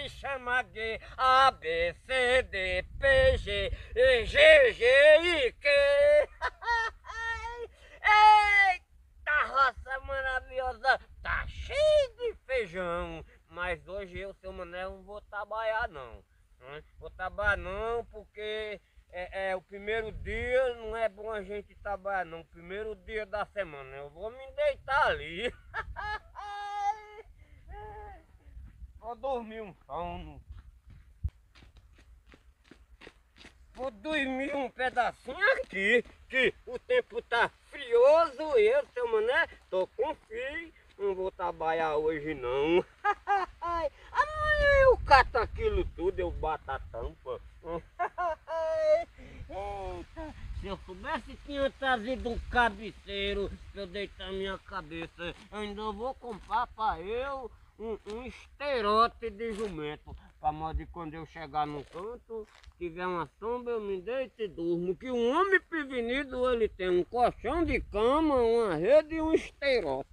se chama G, A, B, C, D, P, G, E, G, G, I, Q. Eita roça maravilhosa, tá cheio de feijão. Mas hoje eu, seu Mané, não vou trabalhar não. Vou trabalhar não, porque é, é, o primeiro dia não é bom a gente trabalhar não. Primeiro dia da semana. Eu vou me deitar ali. Vou dormir um sono. Vou dormir um pedacinho aqui, que o tempo tá frioso eu, seu mané, tô com frio. Não vou trabalhar hoje não. Amanhã eu cato aquilo tudo, eu bato a tampa. Se eu soubesse tinha trazido um cabeceiro pra eu deitar minha cabeça, eu ainda vou comprar pra eu um, um esterote de jumento. Pra modo de quando eu chegar no canto, tiver uma sombra, eu me deito e durmo. Que um homem prevenido, ele tem um colchão de cama, uma rede e um esterote.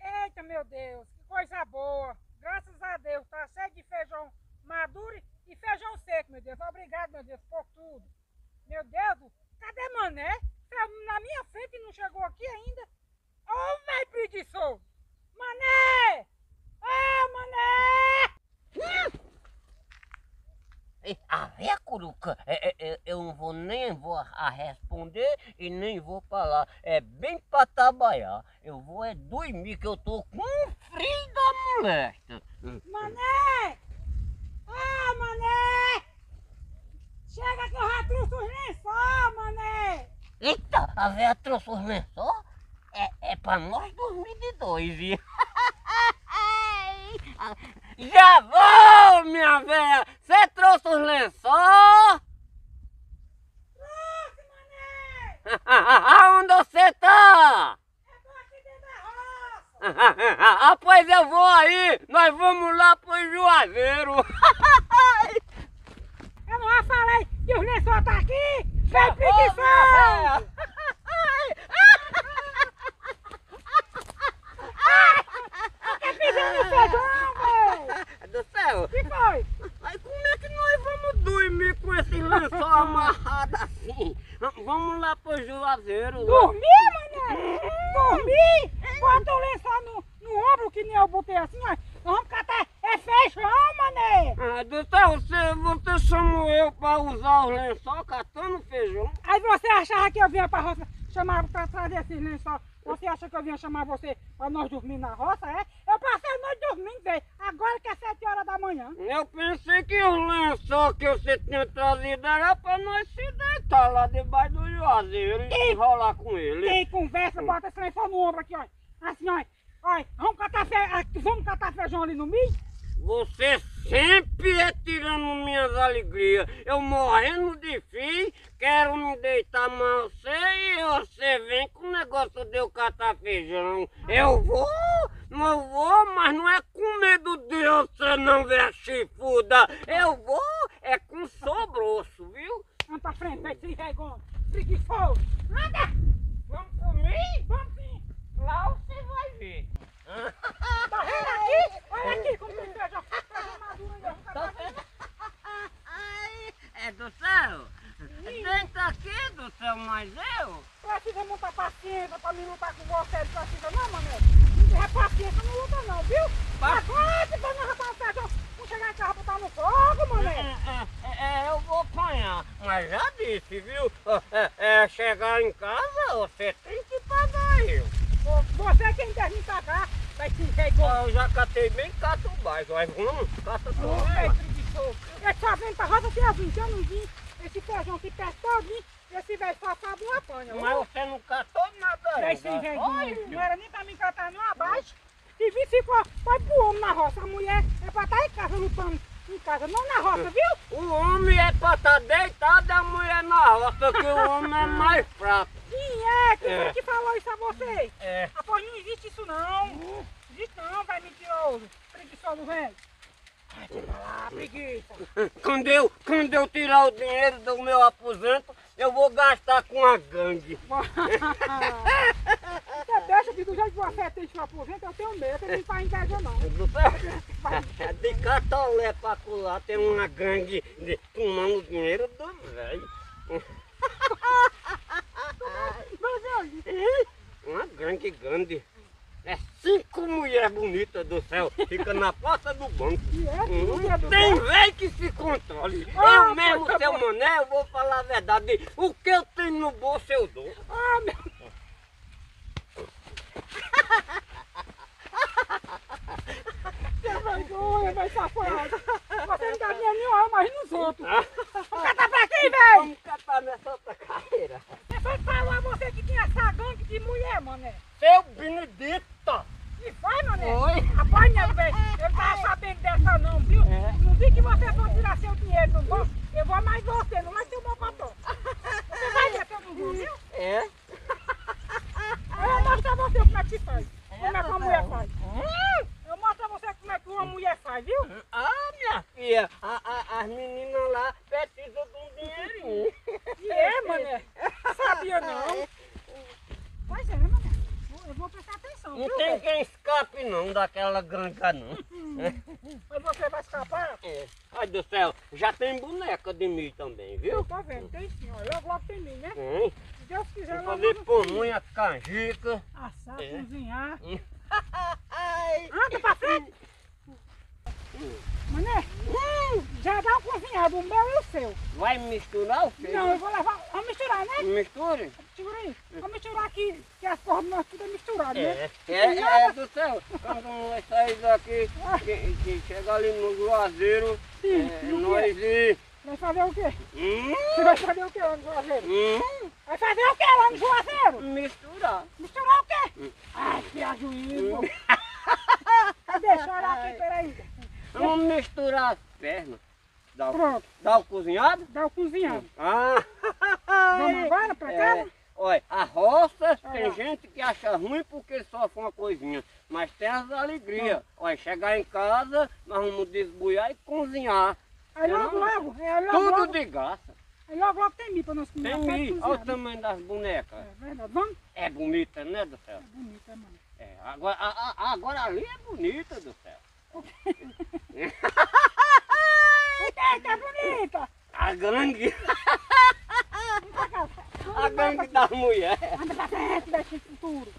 Eita, meu Deus, que coisa boa. Graças a Deus, tá cheio de feijão maduro e feijão seco, meu Deus. Obrigado, meu Deus, por tudo. Meu Deus, cadê Mané? Tá Na minha frente e não chegou aqui ainda. Ô, oh, velho preguiçoso. Mané! Ah, Mané! A véia curuca, é, é, é, eu não vou nem vou a responder e nem vou falar. É bem pra trabalhar. Eu vou é dormir que eu tô com frio da molesta. Mané! Ah, Mané! Chega que eu já trouxe os lençóis, Mané! Eita, a véia trouxe os lençóis? É, é pra nós dormir de dois, viu? Já vou, minha véia! Você trouxe os lençóis? Trouxe, Mané! Aonde você tá? Eu tô aqui dentro da roça! Ah, pois eu vou aí! Nós vamos lá pro Juazeiro! Eu não já falei que os lençóis tá aqui! Vem preguiçoso! Tá no feijão! Do céu! Que foi? Aí como é que nós vamos dormir com esse lençol amarrado assim? Vamos lá pro Juazeiro. Dormir, mané? Dormir? Bota o lençol no, no ombro que nem eu botei assim, ó. Nós vamos catar é feijão, do céu, você, você chamou eu pra usar os lençol catando feijão? Aí você achava que eu vinha pra roça chamar pra trazer esses lençol. Você acha que eu vinha chamar você pra nós dormir na roça, é? Eu passei a noite dormindo, velho. Agora que é sete horas da manhã. Eu pensei que os lençol que você tinha trazido era pra nós se deitar lá debaixo do Juazeiro e enrolar com ele. Tem conversa, bota esse lençol no ombro aqui, ó. Assim, ó. Olha, vamos catar, fe... ah, vamos catar feijão ali no milho? Você sempre é tirando minhas alegrias. Eu morrendo de frio, quero me deitar mal você e você vem com o negócio de eu catar feijão. Eu vou, não vou, mas não é com medo de você não ver chifruda. Eu vou, é com sobroço, viu? Vamos pra frente, vai sem vergonha. Preguiçoso. Anda! Vamos comigo? Vamos sim. Lá você vai ver. Tá vendo aqui? Olha aqui como tem feijão. Feijão maduro aí, ó. Vamos Tá catar vendo? Ai, É do céu? Dentro aqui do céu, mas eu? Precisa muita me lutar com você. Não precisa não, mané. Se tiver paciência, não luta não, viu? Agora que vai nós rapaz feijão. Vamos chegar em casa botar no fogo, mané. É, é, é, eu vou apanhar, mas já disse, viu? É, é, chegar em casa, você tem que pagar eu. Ô, Você quem deve me pagar, vai se vergonha. Eu já catei bem cato baixo, mas vamos, cata Ô, tudo. velho preguiçoso. Eu só venho pra roça se eu não vim. Esse feijão se perde todinho. Esse velho só sabe uma apanha. Mas você não catou nada Vai sem vergonha. Olha, Não era nem pra me catar não abaixo. E vi ficou, foi pro homem na roça. A mulher é pra estar em casa lutando em casa, não na roça, viu? O homem é pra estar deitado e a mulher na roça, que o homem é mais fraco. Quem é? Quem É. foi que falou isso a você? É. Ah, pois não existe isso não. Existe não, vai mentiroso. Preguiçoso, velho. Vai te falar, preguiça. Quando eu, quando eu tirar o dinheiro do meu aposento, eu vou gastar com a gangue. se aposenta, eu tenho medo, ele não faz inveja não. Céu. De catolé pra colar tem uma gangue de, tomando dinheiro do velho. Mas olha, Uma gangue grande. É cinco mulheres bonitas do céu. Fica na porta do banco. é, Hum, mulher Tem velho que se controle. Ah, eu mesmo, coisa seu mané, eu vou falar a verdade. O que eu tenho no bolso eu dou. Ah, meu... Que vergonha, vai safado. Você não dá dinheiro nenhum, mas nos outros. Ah, Cata pra quem, velho? Vamos catar nessa outra carreira. Eu só falou a você que tinha essa gangue de mulher, mané. Seu Benedito. E foi. Rapaz, velho, eu não tava sabendo dessa não, viu? É. Não vi que você for tirar seu dinheiro do bolso. Eu vou mais você, não vai ser o meu patrão. Você vai ver não vou, viu? É? Eu vou mostrar a você como é que faz. Como é que uma mulher faz. Eu mostro a você como é que uma mulher faz, viu? Ah, minha filha, a, a, as meninas lá precisam de um dinheirinho. E é, mané. Sabia não. Pois é, mané. Eu vou prestar atenção, Não viu? tem velho? quem escape não daquela ganga não. Mas você vai escapar? É. Ai do céu, já tem boneca de mim também, viu? Eu tô vendo, tem sim, ó. Logo, logo tem mim, né? Tem. Se Deus quiser, Vou fazer pamonha, canjica. Assar, É. cozinhar. Anda pra frente. Mané, já dá um cozinhado, o meu e o seu. Vai misturar o quê? Não, eu vou levar. Vamos misturar, né? Misture? Segura aí. Misturar aqui, que as formas nós tudo é misturado, né? É, é, é do céu. Quando nós sair daqui, que, que chegar ali no Juazeiro, Sim, é, nós ir. Vai fazer o quê? Hum, Você vai fazer o quê lá no Juazeiro? hum, Vai fazer o quê lá no Juazeiro? misturar. Misturar o quê? Ai, que ajuízo. Cadê? Chora aqui, peraí. Vamos misturar as pernas. Dá o, Pronto, dá o cozinhado? dá o cozinhado. Ah! Vamos agora pra É, casa? Olha, a roça tem gente que acha ruim porque sofre uma coisinha, mas tem as alegrias. Olha, chegar em casa, nós vamos desbuiar e cozinhar. Aí logo, logo, é, logo, Tudo logo, de graça. aí logo, logo tem mim pra nós comer. Tem milho. Olha o né? tamanho das bonecas. É verdade. Vamos? É bonita, né, do céu? É bonita, mano. É, agora, a- a- agora ali é bonita, do céu. Eita, bonita! A gangue. A gangue das mulheres. Anda pra frente desse futuro.